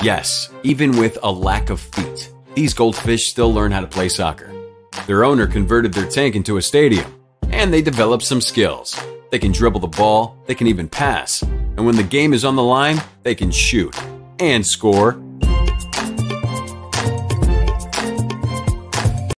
Yes, even with a lack of feet, these goldfish still learn how to play soccer. Their owner converted their tank into a stadium, and they developed some skills. They can dribble the ball, they can even pass, and when the game is on the line, they can shoot and score